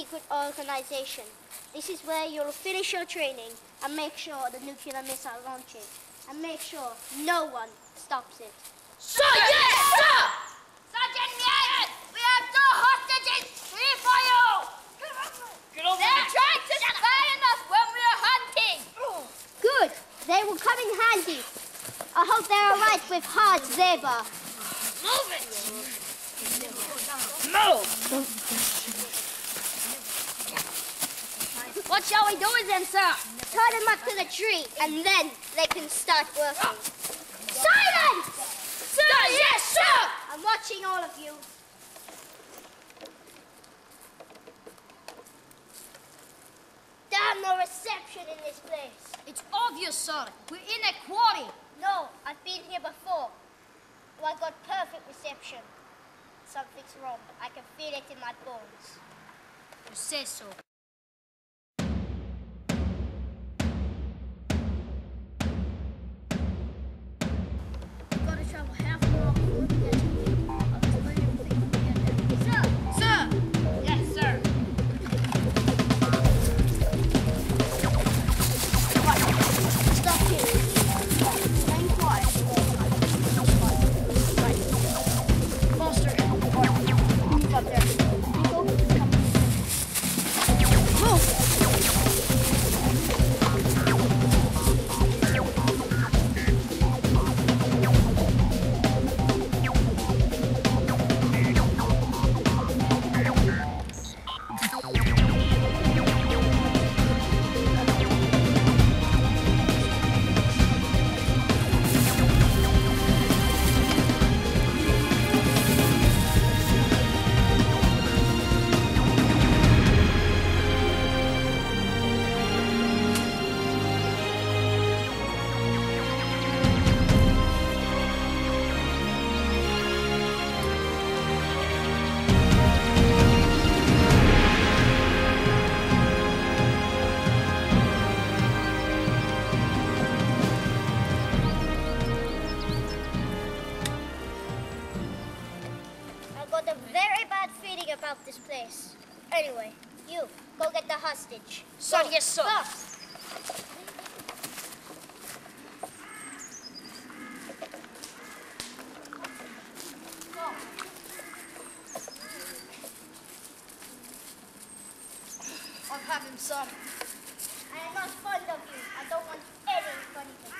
secret organization. This is where you'll finish your training and make sure the nuclear missile launches. And make sure no one stops it. Sir, yes, sir! Sergeant Mian, we have two hostages free for you! Get over They're here. trying to spy on us when we are hunting! Good. They will come in handy. I hope they're all right with hard zebra. Move it! Move! What shall we do sir? Tie them up to the tree, and then they can start working. Silence! Sir, yes, sir! I'm watching all of you. Damn no reception in this place. It's obvious, sir. We're in a quarry. No, I've been here before. Oh, I got perfect reception. Something's wrong. I can feel it in my bones. You say so. Anyway, you, go get the hostage. Go. yes, sir. Fast. I'll have him, sir. I am not fond of you. I don't want any funny business.